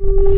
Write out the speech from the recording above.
you